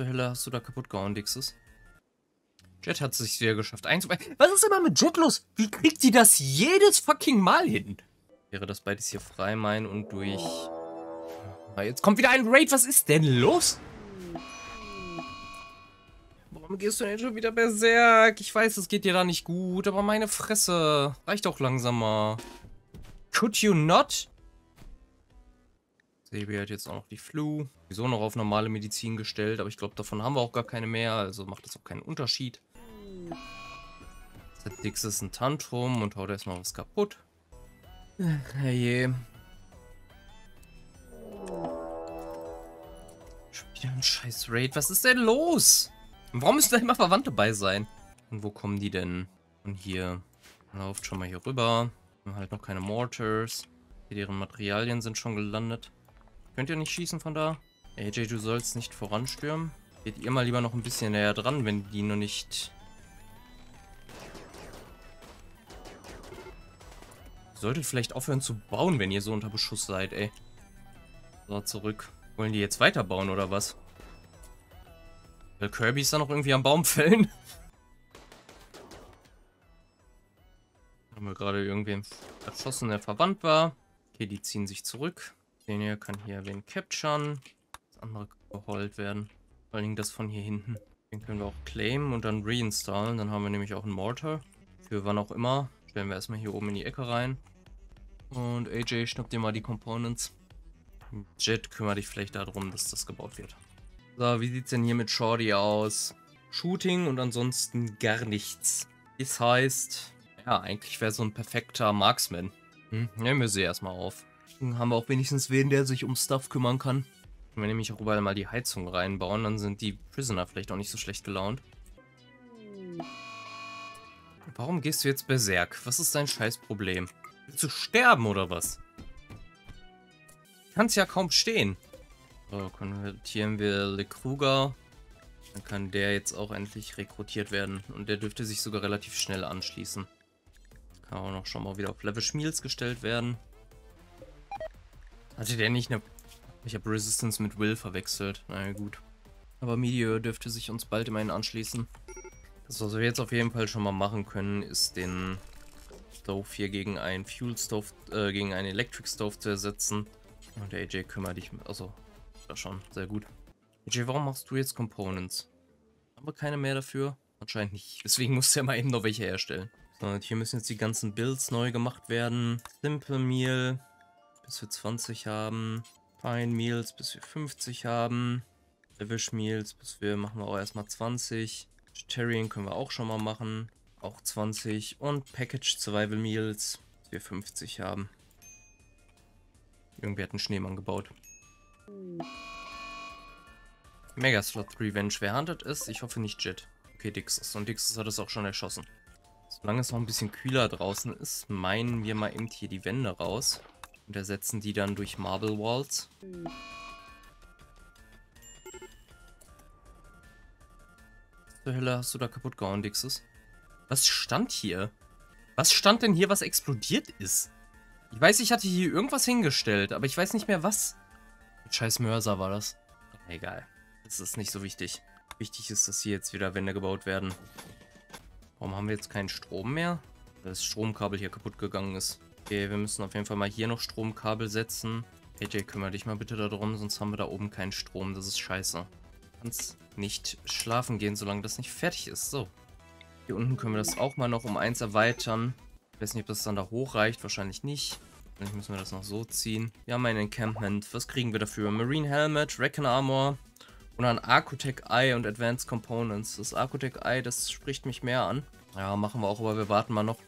zur Hölle hast du da kaputt gehauen, Dixes? Jet hat es sich sehr geschafft einzubauen. Was ist immer mit Jet los? Wie kriegt die das jedes fucking Mal hin? Wäre das beides hier frei mein und durch... Ah, jetzt kommt wieder ein Raid. Was ist denn los? Warum gehst du denn schon wieder berserk? Ich weiß, es geht dir da nicht gut, aber meine Fresse. Reicht doch langsamer. Could you not? Sebi hat jetzt auch noch die Flu. Wieso noch auf normale Medizin gestellt, aber ich glaube, davon haben wir auch gar keine mehr, also macht das auch keinen Unterschied. Jetzt hat Dixis ein Tantrum und haut erstmal was kaputt. Ach, herrje. Schon wieder ein scheiß Raid. Was ist denn los? Warum müssen da immer Verwandte bei sein? Und wo kommen die denn? Und hier. Lauft schon mal hier rüber. Haben halt noch keine Mortars. Hier, deren Materialien sind schon gelandet. Könnt ihr nicht schießen von da? AJ, du sollst nicht voranstürmen. Geht ihr mal lieber noch ein bisschen näher dran, wenn die noch nicht... Solltet vielleicht aufhören zu bauen, wenn ihr so unter Beschuss seid, ey. So, zurück. Wollen die jetzt weiterbauen, oder was? Weil Kirby ist da noch irgendwie am Baum fällen. Haben wir gerade irgendwen erschossen, der verwandt war. Okay, die ziehen sich zurück. Den hier kann hier wen capturen. Das andere kann geholt werden. Vor allen Dingen das von hier hinten. Den können wir auch claimen und dann reinstallen. Dann haben wir nämlich auch einen Mortar. Für wann auch immer. Stellen wir erstmal hier oben in die Ecke rein. Und AJ, schnapp dir mal die Components. Jet, kümmere dich vielleicht darum, dass das gebaut wird. So, wie sieht es denn hier mit Shorty aus? Shooting und ansonsten gar nichts. Das heißt, ja, eigentlich wäre so ein perfekter Marksman. Hm, nehmen wir sie erstmal auf. Haben wir auch wenigstens wen, der sich um Stuff kümmern kann. Wenn wir nämlich auch überall mal die Heizung reinbauen, dann sind die Prisoner vielleicht auch nicht so schlecht gelaunt. Warum gehst du jetzt berserk? Was ist dein Scheißproblem? Willst du sterben oder was? Kannst ja kaum stehen. So, konvertieren wir Le Kruger. Dann kann der jetzt auch endlich rekrutiert werden. Und der dürfte sich sogar relativ schnell anschließen. Kann auch noch schon mal wieder auf Level Schmiels gestellt werden. Hatte der nicht eine... Ich habe Resistance mit Will verwechselt. naja, gut. Aber Meteor dürfte sich uns bald immerhin anschließen. Das, was wir jetzt auf jeden Fall schon mal machen können, ist den Stove hier gegen einen Fuel Stove, äh, gegen einen Electric Stove zu ersetzen. Und der AJ kümmert dich, also, das schon, sehr gut. AJ, warum machst du jetzt Components? Haben wir keine mehr dafür? Anscheinend nicht. Deswegen musst du ja mal eben noch welche herstellen. So, und hier müssen jetzt die ganzen Builds neu gemacht werden. Simple Meal, bis wir 20 haben. Fine Meals, bis wir 50 haben. Lavish Meals, bis wir, machen wir auch erstmal 20. Vegetarian können wir auch schon mal machen. Auch 20. Und Package Survival Meals, bis wir 50 haben. Irgendwie hat ein Schneemann gebaut. Megaslot Revenge. Wer handelt ist? Ich hoffe nicht Jet. Okay, Dixus. Und Dixus hat es auch schon erschossen. Solange es noch ein bisschen kühler draußen ist, meinen wir mal eben hier die Wände raus. Und ersetzen die dann durch Marble Walls. Was zur Hölle hast du da kaputt gehauen, Dixus? Was stand hier? Was stand denn hier, was explodiert ist? Ich weiß, ich hatte hier irgendwas hingestellt, aber ich weiß nicht mehr was. Scheiß Mörser war das. Egal. Das ist nicht so wichtig. Wichtig ist, dass hier jetzt wieder Wände gebaut werden. Warum haben wir jetzt keinen Strom mehr? Weil das Stromkabel hier kaputt gegangen ist. Okay, wir müssen auf jeden Fall mal hier noch Stromkabel setzen. AJ, kümmere dich mal bitte darum, sonst haben wir da oben keinen Strom. Das ist scheiße. Kannst nicht schlafen gehen, solange das nicht fertig ist. So. Hier unten können wir das auch mal noch um eins erweitern. Ich weiß nicht, ob das dann da hochreicht. Wahrscheinlich nicht. Vielleicht müssen wir das noch so ziehen. Wir haben ein Encampment. Was kriegen wir dafür? Marine Helmet, Reckon Armor, und ein Arcotech Eye und Advanced Components. Das Arcotech Eye, das spricht mich mehr an. Ja, machen wir auch, aber wir warten mal noch.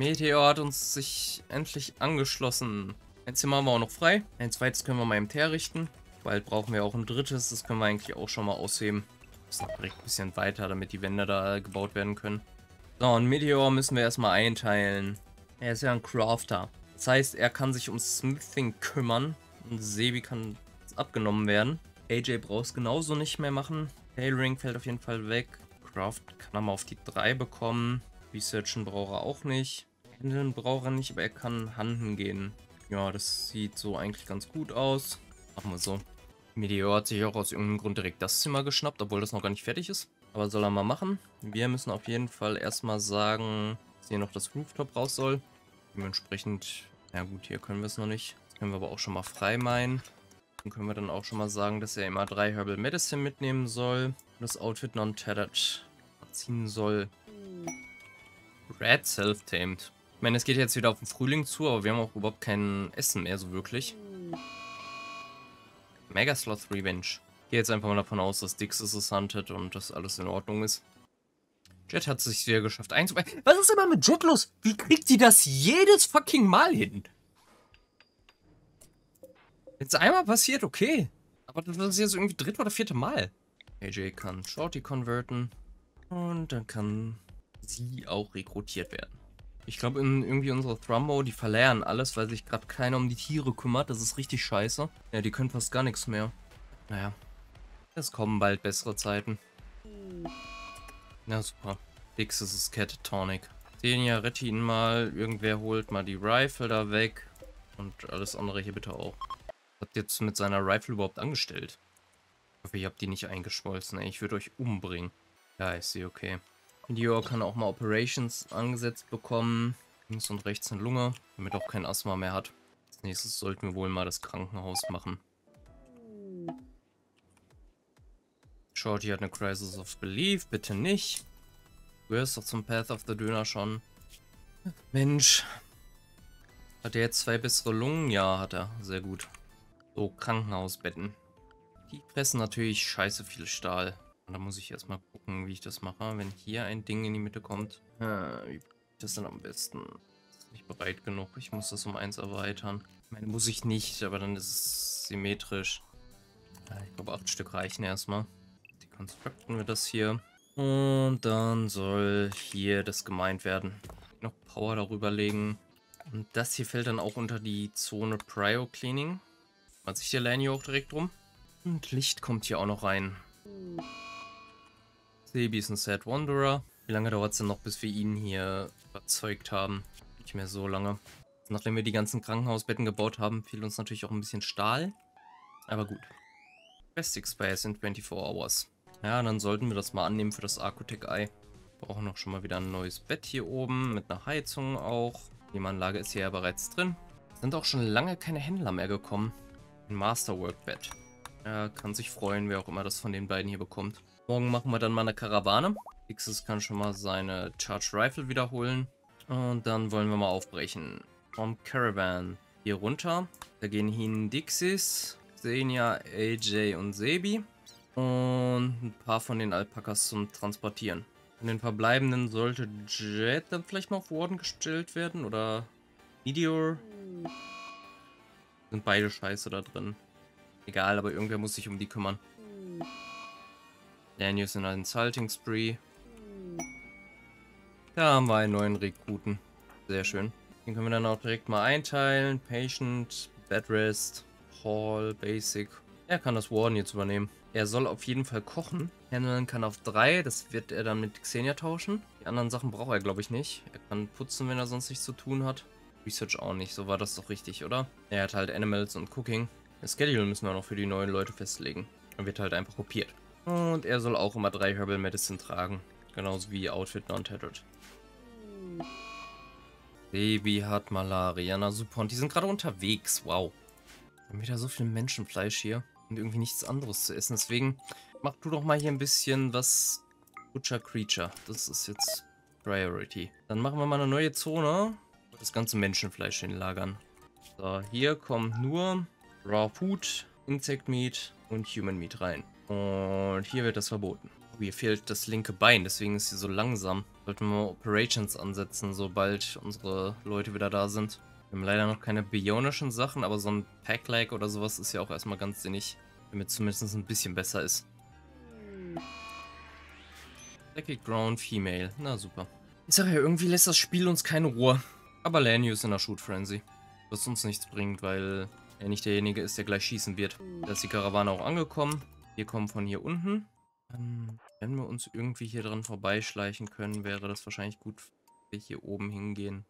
Meteor hat uns sich endlich angeschlossen. Ein Zimmer haben wir auch noch frei. Ein zweites können wir mal im herrichten. Bald brauchen wir auch ein drittes. Das können wir eigentlich auch schon mal ausheben. Das ist direkt ein bisschen weiter, damit die Wände da gebaut werden können. So, und Meteor müssen wir erstmal einteilen. Er ist ja ein Crafter. Das heißt, er kann sich um Smithing kümmern. Und Sebi kann abgenommen werden. AJ braucht es genauso nicht mehr machen. Tailoring fällt auf jeden Fall weg. Craft kann er mal auf die 3 bekommen. Researchen braucht er auch nicht. Handeln braucht er nicht, aber er kann handen gehen. Ja, das sieht so eigentlich ganz gut aus. Machen wir so. Meteor hat sich auch aus irgendeinem Grund direkt das Zimmer geschnappt, obwohl das noch gar nicht fertig ist. Aber soll er mal machen. Wir müssen auf jeden Fall erstmal sagen, dass hier noch das Rooftop raus soll. Dementsprechend, ja gut, hier können wir es noch nicht. Das können wir aber auch schon mal frei meinen. Dann können wir dann auch schon mal sagen, dass er immer drei Herbal Medicine mitnehmen soll. Das Outfit Non-Tethered ziehen soll. Red Self-Tamed. Ich meine, es geht jetzt wieder auf den Frühling zu, aber wir haben auch überhaupt kein Essen mehr so wirklich. Mega Sloth Revenge. Ich gehe jetzt einfach mal davon aus, dass Dix ist hunted und dass alles in Ordnung ist. Jet hat es sich sehr geschafft einzubauen. Was ist immer mit Jet los? Wie kriegt die das jedes fucking Mal hin? Jetzt einmal passiert, okay. Aber das ist jetzt irgendwie dritte oder vierte Mal. AJ kann Shorty konverten. Und dann kann sie auch rekrutiert werden. Ich glaube, in irgendwie unsere Thrumbo, die verlernen alles, weil sich gerade keiner um die Tiere kümmert. Das ist richtig scheiße. Ja, die können fast gar nichts mehr. Naja. Es kommen bald bessere Zeiten. Na super. Dix ist es Catatonic. Senia, rette ihn mal. Irgendwer holt mal die Rifle da weg. Und alles andere hier bitte auch. Was habt ihr jetzt mit seiner Rifle überhaupt angestellt? Ich hoffe, ihr habt die nicht eingeschmolzen, ey. Ich würde euch umbringen. Ja, ich sehe, okay. Dior kann auch mal Operations angesetzt bekommen. Links und rechts eine Lunge, damit auch kein Asthma mehr hat. Als nächstes sollten wir wohl mal das Krankenhaus machen. Shorty hat eine Crisis of Belief, bitte nicht. Du gehörst doch zum Path of the Döner schon. Mensch. Hat er jetzt zwei bessere Lungen? Ja, hat er. Sehr gut. So, Krankenhausbetten. Die fressen natürlich scheiße viel Stahl. Da muss ich erstmal gucken, wie ich das mache. Wenn hier ein Ding in die Mitte kommt. Äh, wie das dann am besten? Ist nicht bereit genug. Ich muss das um eins erweitern. Ich meine, muss ich nicht, aber dann ist es symmetrisch. Ich glaube, acht Stück reichen erstmal. Dekonstrukten wir das hier. Und dann soll hier das gemeint werden. Noch Power darüber legen. Und das hier fällt dann auch unter die Zone Prio Cleaning. Macht sich der Lane auch direkt drum. Und Licht kommt hier auch noch rein. Sebi ist ein Sad Wanderer. Wie lange dauert es denn noch, bis wir ihn hier überzeugt haben? Nicht mehr so lange. Nachdem wir die ganzen Krankenhausbetten gebaut haben, fehlt uns natürlich auch ein bisschen Stahl. Aber gut. Best Space in 24 Hours. Ja, dann sollten wir das mal annehmen für das Architect Eye. Brauchen noch schon mal wieder ein neues Bett hier oben mit einer Heizung auch. Die Anlage ist hier ja bereits drin. Sind auch schon lange keine Händler mehr gekommen. Ein Masterwork Bett. Er kann sich freuen, wer auch immer das von den beiden hier bekommt. Morgen machen wir dann mal eine Karawane. X's kann schon mal seine Charge Rifle wiederholen. Und dann wollen wir mal aufbrechen. Vom Caravan hier runter. Da gehen hin Dixis, Xenia, AJ und Sebi. Und ein paar von den Alpakas zum Transportieren. Von den verbleibenden sollte Jet dann vielleicht mal auf Warden gestellt werden oder Meteor. Sind beide scheiße da drin. Egal, aber irgendwer muss sich um die kümmern. Daniels in einen Salting Spree. Da haben wir einen neuen Rekruten. Sehr schön. Den können wir dann auch direkt mal einteilen. Patient, Bedrest, Hall, Basic. Er kann das Warden jetzt übernehmen. Er soll auf jeden Fall kochen. Handeln kann auf 3. Das wird er dann mit Xenia tauschen. Die anderen Sachen braucht er, glaube ich, nicht. Er kann putzen, wenn er sonst nichts zu tun hat. Research auch nicht. So war das doch richtig, oder? Er hat halt Animals und Cooking. Das Schedule müssen wir noch für die neuen Leute festlegen. Dann wird halt einfach kopiert. Und er soll auch immer drei Herbal Medicine tragen. Genauso wie Outfit Non-Tethered. Baby hat Malaria. Na super. Und die sind gerade unterwegs. Wow. Wir haben wieder so viel Menschenfleisch hier. Und irgendwie nichts anderes zu essen. Deswegen mach du doch mal hier ein bisschen was Butcher Creature. Das ist jetzt Priority. Dann machen wir mal eine neue Zone. Das ganze Menschenfleisch hinlagern. So, hier kommt nur Raw Food, Insect Meat und Human Meat rein. Und hier wird das verboten. Hier fehlt das linke Bein, deswegen ist sie so langsam. Sollten wir Operations ansetzen, sobald unsere Leute wieder da sind. Wir haben leider noch keine bionischen Sachen, aber so ein Pack-Lag oder sowas ist ja auch erstmal ganz sinnig. Damit es zumindest ein bisschen besser ist. Psychic Ground Female. Na super. Ich sage ja, irgendwie lässt das Spiel uns keine Ruhe. Aber Lanyu ist in der Shoot Frenzy. Was uns nichts bringt, weil er nicht derjenige ist, der gleich schießen wird. Da ist die Karawane auch angekommen. Wir kommen von hier unten. Ähm, wenn wir uns irgendwie hier dran vorbeischleichen können, wäre das wahrscheinlich gut, wenn wir hier oben hingehen.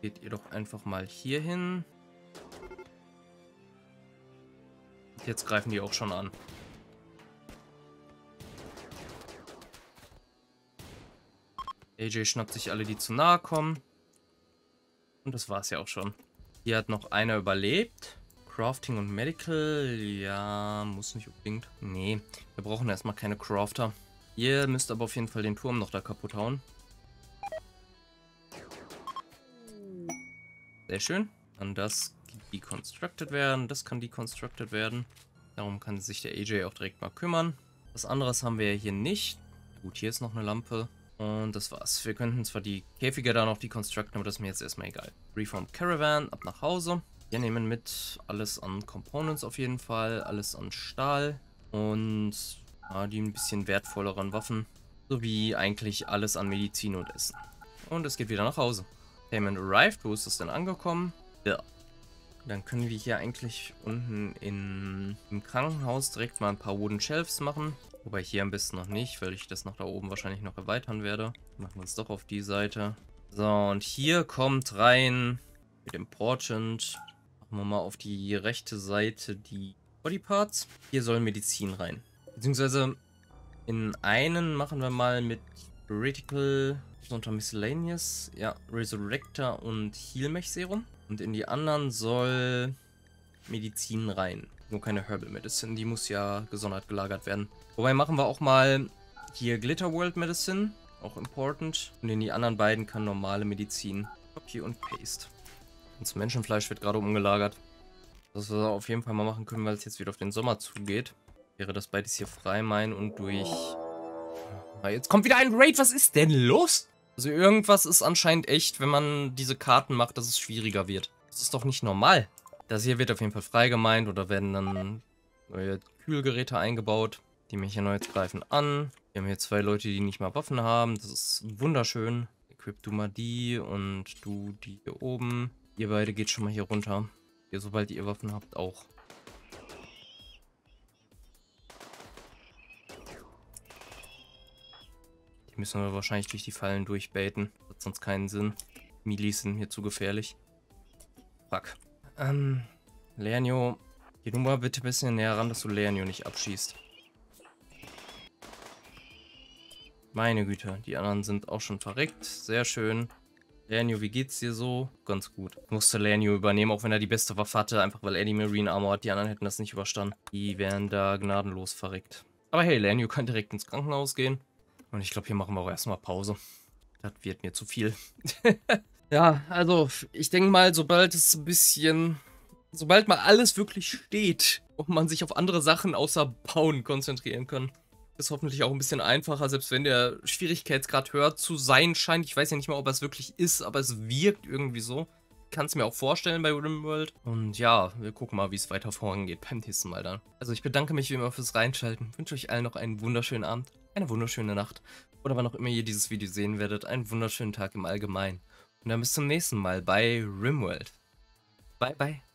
Geht ihr doch einfach mal hier hin. Jetzt greifen die auch schon an. AJ schnappt sich alle, die zu nahe kommen. Und das war's ja auch schon. Hier hat noch einer überlebt. Crafting und Medical, ja, muss nicht unbedingt. Nee, wir brauchen erstmal keine Crafter. Ihr müsst aber auf jeden Fall den Turm noch da kaputt hauen. Sehr schön. Dann das deconstructed werden, das kann deconstructed werden. Darum kann sich der AJ auch direkt mal kümmern. Was anderes haben wir hier nicht. Gut, hier ist noch eine Lampe. Und das war's. Wir könnten zwar die Käfige da noch deconstructen, aber das ist mir jetzt erstmal egal. Reformed Caravan, ab nach Hause. Wir nehmen mit alles an Components auf jeden Fall, alles an Stahl und ja, die ein bisschen wertvolleren Waffen. Sowie eigentlich alles an Medizin und Essen. Und es geht wieder nach Hause. Payment arrived. Wo ist das denn angekommen? Ja. Dann können wir hier eigentlich unten in, im Krankenhaus direkt mal ein paar Wooden Shelves machen. Wobei hier am besten noch nicht, weil ich das nach da oben wahrscheinlich noch erweitern werde. Machen wir es doch auf die Seite. So, und hier kommt rein mit Important. Wir mal auf die rechte Seite die Bodyparts. Hier soll Medizin rein. Beziehungsweise in einen machen wir mal mit Critical unter Miscellaneous. Ja, Resurrector und Healmech Serum. Und in die anderen soll Medizin rein. Nur keine Herbal Medicine, die muss ja gesondert gelagert werden. Wobei machen wir auch mal hier Glitter World Medicine, auch important. Und in die anderen beiden kann normale Medizin. Copy und Paste. Das Menschenfleisch wird gerade umgelagert. Das wir auf jeden Fall mal machen können, weil es jetzt wieder auf den Sommer zugeht. Wäre das beides hier frei mein und durch... Ah, jetzt kommt wieder ein Raid, was ist denn los? Also irgendwas ist anscheinend echt, wenn man diese Karten macht, dass es schwieriger wird. Das ist doch nicht normal. Das hier wird auf jeden Fall frei gemeint oder werden dann neue Kühlgeräte eingebaut. Die Mechanoids greifen an. Wir haben hier zwei Leute, die nicht mal Waffen haben. Das ist wunderschön. Equip du mal die und du die hier oben. Ihr beide geht schon mal hier runter. Ihr, sobald ihr Waffen habt, auch. Die müssen wir wahrscheinlich durch die Fallen durchbaiten. Hat sonst keinen Sinn. Milis sind hier zu gefährlich. Fuck. Ähm, Lernio, geh du mal bitte ein bisschen näher ran, dass du Lernio nicht abschießt. Meine Güte, die anderen sind auch schon verreckt. Sehr schön. Lernio, wie geht's dir so? Ganz gut. Musste Lernio übernehmen, auch wenn er die beste Waffe hatte, einfach weil Eddie Marine Armor hat. Die anderen hätten das nicht überstanden. Die wären da gnadenlos verreckt. Aber hey, Lernio kann direkt ins Krankenhaus gehen. Und ich glaube, hier machen wir auch erstmal Pause. Das wird mir zu viel. ja, also ich denke mal, sobald es ein bisschen... Sobald mal alles wirklich steht und man sich auf andere Sachen außer Bauen konzentrieren kann, ist hoffentlich auch ein bisschen einfacher, selbst wenn der Schwierigkeitsgrad höher zu sein scheint. Ich weiß ja nicht mal, ob es wirklich ist, aber es wirkt irgendwie so. Kann es mir auch vorstellen bei RimWorld. Und ja, wir gucken mal, wie es weiter vorangeht beim nächsten Mal dann. Also ich bedanke mich wie immer fürs Reinschalten. Wünsche euch allen noch einen wunderschönen Abend, eine wunderschöne Nacht. Oder wann auch immer ihr dieses Video sehen werdet, einen wunderschönen Tag im Allgemeinen. Und dann bis zum nächsten Mal bei RimWorld. Bye, bye.